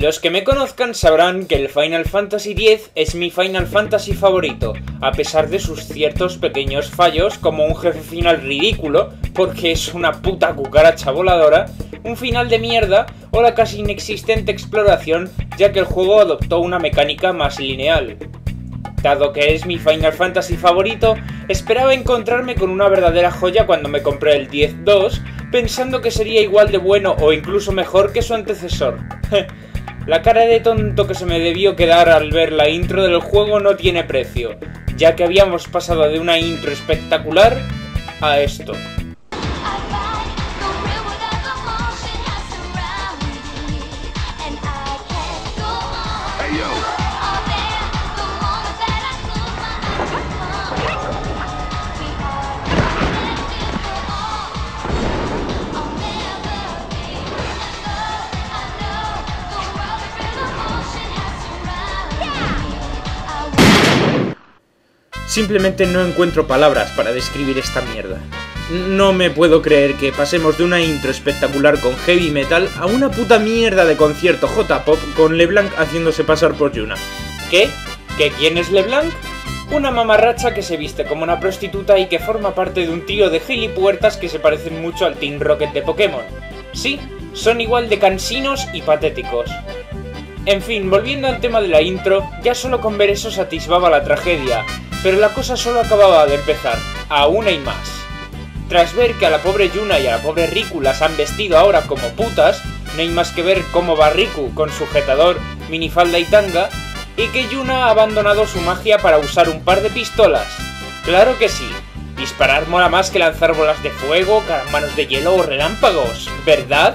Los que me conozcan sabrán que el Final Fantasy X es mi Final Fantasy favorito, a pesar de sus ciertos pequeños fallos como un jefe final ridículo, porque es una puta cucaracha voladora, un final de mierda o la casi inexistente exploración ya que el juego adoptó una mecánica más lineal. Dado que es mi Final Fantasy favorito, esperaba encontrarme con una verdadera joya cuando me compré el 10-2, pensando que sería igual de bueno o incluso mejor que su antecesor. La cara de tonto que se me debió quedar al ver la intro del juego no tiene precio, ya que habíamos pasado de una intro espectacular a esto. Simplemente no encuentro palabras para describir esta mierda. No me puedo creer que pasemos de una intro espectacular con heavy metal a una puta mierda de concierto J-pop con LeBlanc haciéndose pasar por Yuna. ¿Qué? ¿Que quién es LeBlanc? Una mamarracha que se viste como una prostituta y que forma parte de un tío de gilipuertas que se parecen mucho al Team Rocket de Pokémon. Sí, son igual de cansinos y patéticos. En fin, volviendo al tema de la intro, ya solo con ver eso satisfaba la tragedia, pero la cosa solo acababa de empezar, aún hay más. Tras ver que a la pobre Yuna y a la pobre Riku las han vestido ahora como putas, no hay más que ver cómo va Riku con sujetador, minifalda y tanga, y que Yuna ha abandonado su magia para usar un par de pistolas. Claro que sí, disparar mola más que lanzar bolas de fuego, manos de hielo o relámpagos, ¿verdad?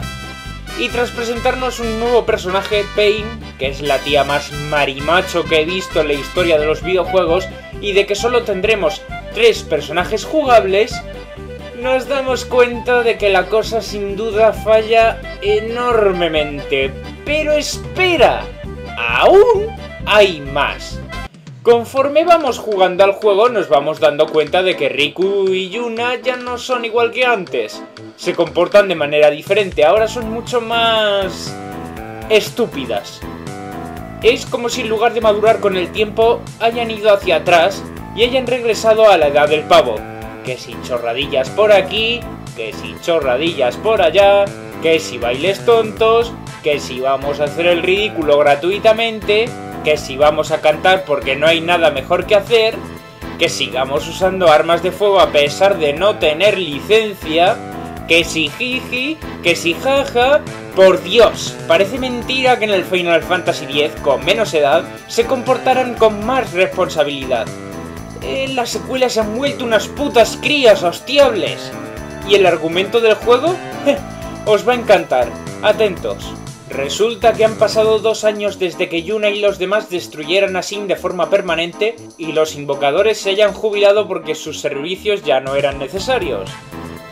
Y tras presentarnos un nuevo personaje, Pain, que es la tía más marimacho que he visto en la historia de los videojuegos, y de que solo tendremos tres personajes jugables, nos damos cuenta de que la cosa sin duda falla enormemente. Pero espera, aún hay más. Conforme vamos jugando al juego nos vamos dando cuenta de que Riku y Yuna ya no son igual que antes. Se comportan de manera diferente, ahora son mucho más... estúpidas. Es como si en lugar de madurar con el tiempo hayan ido hacia atrás y hayan regresado a la edad del pavo. Que si chorradillas por aquí, que si chorradillas por allá, que si bailes tontos, que si vamos a hacer el ridículo gratuitamente, que si vamos a cantar porque no hay nada mejor que hacer, que sigamos usando armas de fuego a pesar de no tener licencia, que si jiji, que si jaja, por Dios, parece mentira que en el Final Fantasy X, con menos edad, se comportaran con más responsabilidad. En las secuelas se han vuelto unas putas crías hostiables. ¿Y el argumento del juego? Os va a encantar. Atentos. Resulta que han pasado dos años desde que Yuna y los demás destruyeran a Sin de forma permanente y los invocadores se hayan jubilado porque sus servicios ya no eran necesarios.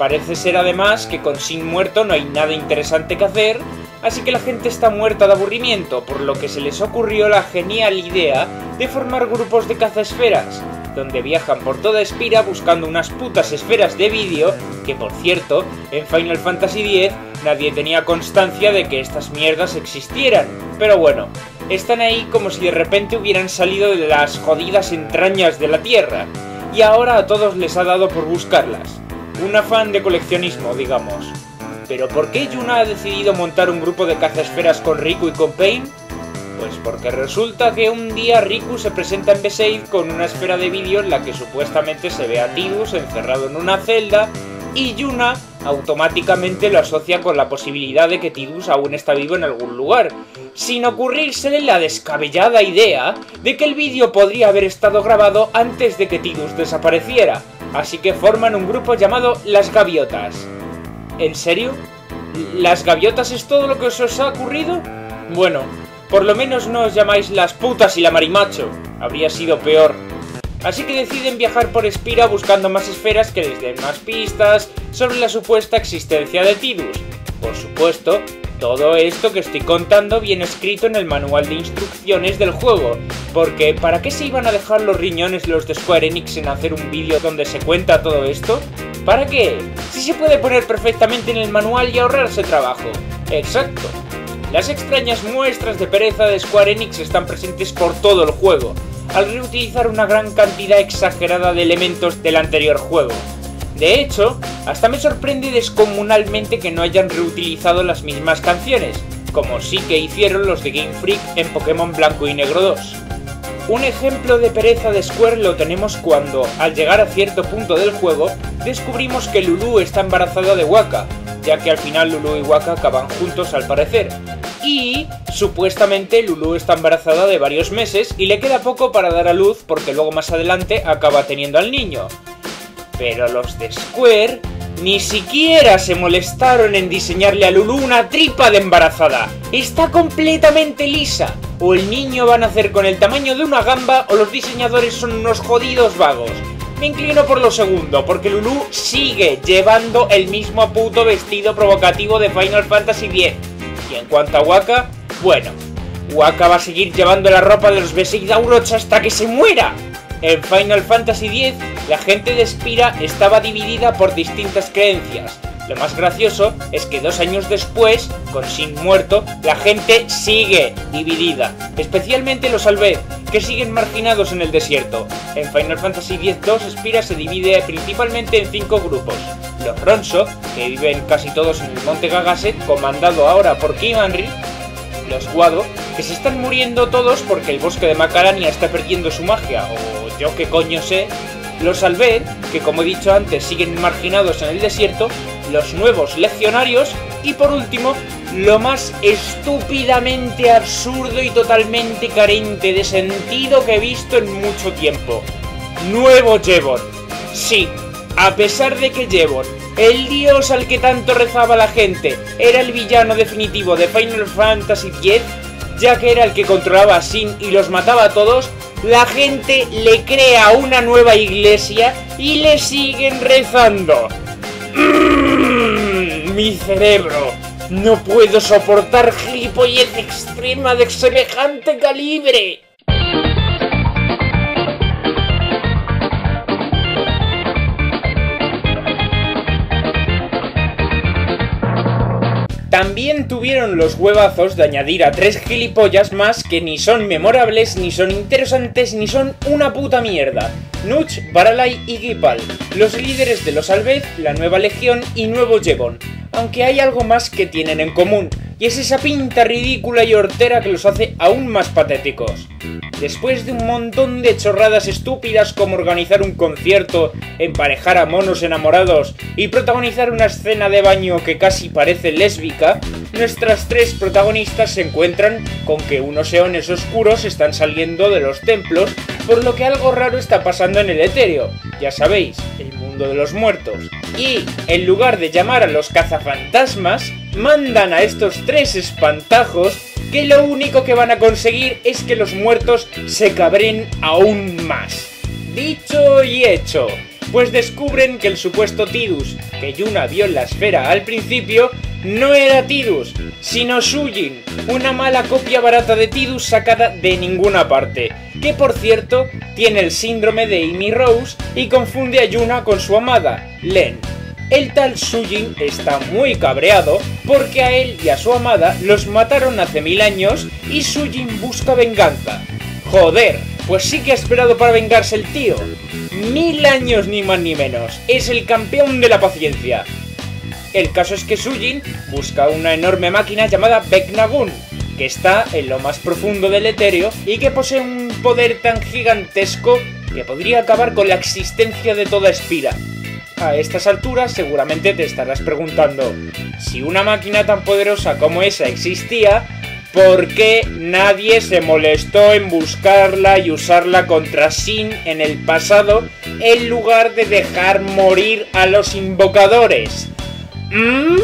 Parece ser además que con Sin muerto no hay nada interesante que hacer, así que la gente está muerta de aburrimiento, por lo que se les ocurrió la genial idea de formar grupos de cazaesferas, donde viajan por toda Espira buscando unas putas esferas de vídeo, que por cierto, en Final Fantasy X nadie tenía constancia de que estas mierdas existieran. Pero bueno, están ahí como si de repente hubieran salido de las jodidas entrañas de la Tierra, y ahora a todos les ha dado por buscarlas un afán de coleccionismo, digamos. Pero ¿por qué Yuna ha decidido montar un grupo de cazaesferas con Riku y con Pain? Pues porque resulta que un día Riku se presenta en B6 con una esfera de vídeo en la que supuestamente se ve a Tidus encerrado en una celda y Yuna automáticamente lo asocia con la posibilidad de que Tidus aún está vivo en algún lugar, sin ocurrírsele la descabellada idea de que el vídeo podría haber estado grabado antes de que Tidus desapareciera, así que forman un grupo llamado Las Gaviotas. ¿En serio? ¿Las Gaviotas es todo lo que os ha ocurrido? Bueno, por lo menos no os llamáis las putas y la marimacho, habría sido peor. Así que deciden viajar por Espira buscando más esferas que les den más pistas sobre la supuesta existencia de Tidus. Por supuesto, todo esto que estoy contando viene escrito en el manual de instrucciones del juego, porque ¿para qué se iban a dejar los riñones los de Square Enix en hacer un vídeo donde se cuenta todo esto? ¿Para qué? Si se puede poner perfectamente en el manual y ahorrarse trabajo. Exacto. Las extrañas muestras de pereza de Square Enix están presentes por todo el juego, al reutilizar una gran cantidad exagerada de elementos del anterior juego. De hecho, hasta me sorprende descomunalmente que no hayan reutilizado las mismas canciones, como sí que hicieron los de Game Freak en Pokémon Blanco y Negro 2. Un ejemplo de pereza de Square lo tenemos cuando, al llegar a cierto punto del juego, descubrimos que Lulu está embarazada de Waka, ya que al final Lulu y Waka acaban juntos al parecer. Y supuestamente Lulu está embarazada de varios meses y le queda poco para dar a luz porque luego más adelante acaba teniendo al niño. Pero los de Square ni siquiera se molestaron en diseñarle a Lulu una tripa de embarazada. Está completamente lisa. O el niño va a nacer con el tamaño de una gamba o los diseñadores son unos jodidos vagos. Me inclino por lo segundo, porque Lulu sigue llevando el mismo puto vestido provocativo de Final Fantasy X. Y en cuanto a Waka, bueno, Waka va a seguir llevando la ropa de los Besidauroch hasta que se muera. En Final Fantasy X, la gente de Spira estaba dividida por distintas creencias. Lo más gracioso es que dos años después, con Sin muerto, la gente sigue dividida, especialmente los Alved, que siguen marginados en el desierto. En Final Fantasy X-2, Spira se divide principalmente en cinco grupos. Los Ronso, que viven casi todos en el Monte Gagaset, comandado ahora por Kim Henry. Los Guado, que se están muriendo todos porque el bosque de Macarania está perdiendo su magia, o yo qué coño sé. Los Alved, que como he dicho antes siguen marginados en el desierto, los nuevos legionarios y por último, lo más estúpidamente absurdo y totalmente carente de sentido que he visto en mucho tiempo. Nuevo Jevon. Sí, a pesar de que Jevon, el dios al que tanto rezaba la gente, era el villano definitivo de Final Fantasy X, ya que era el que controlaba a Sin y los mataba a todos, la gente le crea una nueva iglesia y le siguen rezando. Mm, mi cerebro. No puedo soportar gilipollez extrema de semejante calibre. También tuvieron los huevazos de añadir a tres gilipollas más que ni son memorables, ni son interesantes, ni son una puta mierda. Nuch, Baralai y Gipal, los líderes de los Alved, la nueva legión y nuevo Jevon. Aunque hay algo más que tienen en común, y es esa pinta ridícula y hortera que los hace aún más patéticos. Después de un montón de chorradas estúpidas como organizar un concierto, emparejar a monos enamorados y protagonizar una escena de baño que casi parece lésbica, nuestras tres protagonistas se encuentran con que unos eones oscuros están saliendo de los templos, por lo que algo raro está pasando en el etéreo, ya sabéis, el mundo de los muertos. Y, en lugar de llamar a los cazafantasmas, mandan a estos tres espantajos que lo único que van a conseguir es que los muertos se cabren aún más. Dicho y hecho, pues descubren que el supuesto Tidus que Yuna vio en la esfera al principio no era Tidus, sino Sujin, una mala copia barata de Tidus sacada de ninguna parte, que por cierto tiene el síndrome de Amy Rose y confunde a Yuna con su amada, Len. El tal Sujin está muy cabreado porque a él y a su amada los mataron hace mil años y Sujin busca venganza. Joder, pues sí que ha esperado para vengarse el tío. Mil años ni más ni menos. Es el campeón de la paciencia. El caso es que Sujin busca una enorme máquina llamada Beknagun, que está en lo más profundo del etéreo y que posee un poder tan gigantesco que podría acabar con la existencia de toda Espira. A estas alturas seguramente te estarás preguntando, si una máquina tan poderosa como esa existía, ¿por qué nadie se molestó en buscarla y usarla contra Sin en el pasado en lugar de dejar morir a los invocadores? ¿Mm?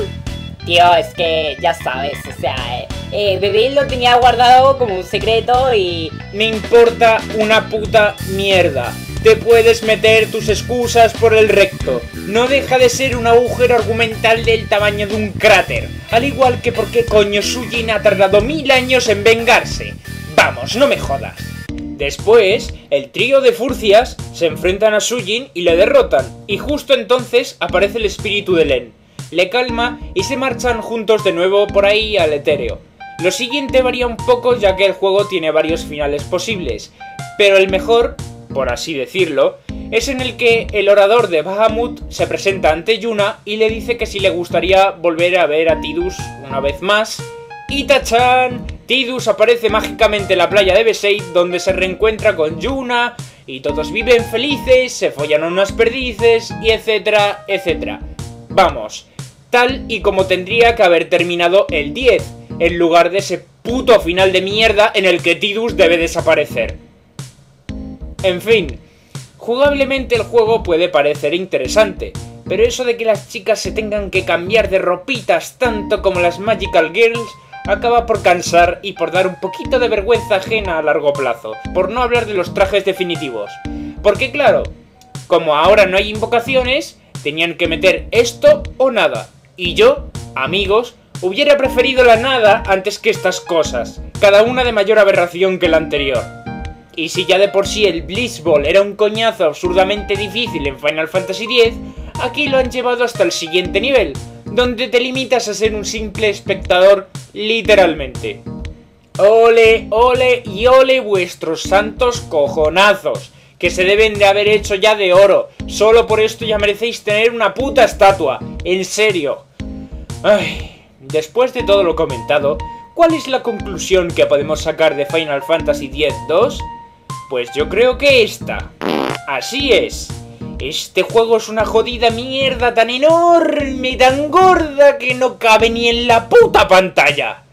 Tío, es que ya sabes, o sea, eh, eh, Bebé lo tenía guardado como un secreto y... Me importa una puta mierda te puedes meter tus excusas por el recto. No deja de ser un agujero argumental del tamaño de un cráter. Al igual que por qué coño Sujin ha tardado mil años en vengarse. Vamos, no me jodas. Después, el trío de furcias se enfrentan a Sujin y le derrotan, y justo entonces aparece el espíritu de Len. Le calma y se marchan juntos de nuevo por ahí al etéreo. Lo siguiente varía un poco ya que el juego tiene varios finales posibles, pero el mejor, por así decirlo, es en el que el orador de Bahamut se presenta ante Yuna y le dice que si le gustaría volver a ver a Tidus una vez más. Y Tachan, Tidus aparece mágicamente en la playa de Besaid donde se reencuentra con Yuna y todos viven felices, se follan unas perdices y etcétera, etcétera. Vamos, tal y como tendría que haber terminado el 10, en lugar de ese puto final de mierda en el que Tidus debe desaparecer. En fin, jugablemente el juego puede parecer interesante, pero eso de que las chicas se tengan que cambiar de ropitas tanto como las Magical Girls acaba por cansar y por dar un poquito de vergüenza ajena a largo plazo, por no hablar de los trajes definitivos. Porque claro, como ahora no hay invocaciones, tenían que meter esto o nada. Y yo, amigos, hubiera preferido la nada antes que estas cosas, cada una de mayor aberración que la anterior. Y si ya de por sí el Blitzball era un coñazo absurdamente difícil en Final Fantasy X, aquí lo han llevado hasta el siguiente nivel, donde te limitas a ser un simple espectador literalmente. Ole, ole y ole vuestros santos cojonazos, que se deben de haber hecho ya de oro. Solo por esto ya merecéis tener una puta estatua. En serio. Ay, después de todo lo comentado, ¿cuál es la conclusión que podemos sacar de Final Fantasy X-2? Pues yo creo que esta. Así es. Este juego es una jodida mierda tan enorme, tan gorda que no cabe ni en la puta pantalla.